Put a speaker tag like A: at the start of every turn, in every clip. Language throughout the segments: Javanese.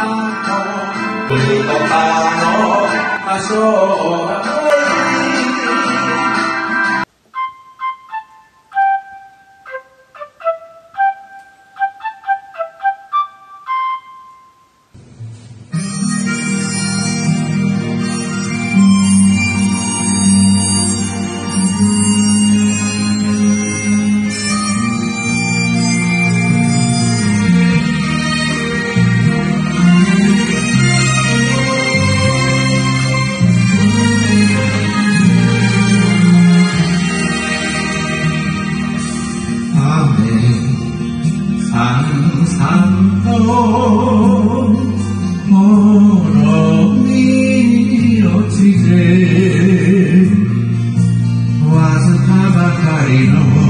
A: Santo, Cristo Pano, Pasó, Pasó. Macarino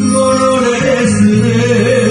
A: Nurun esni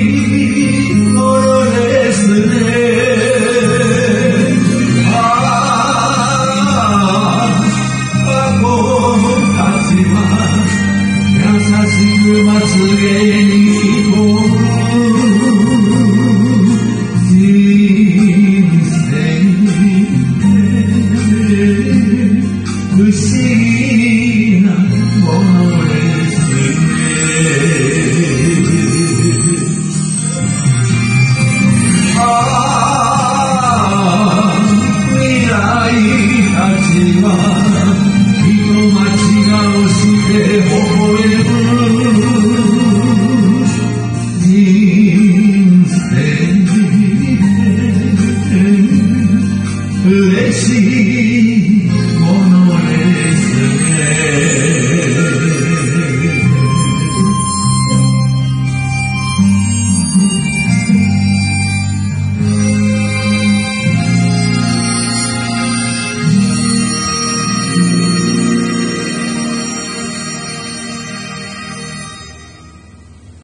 A: you must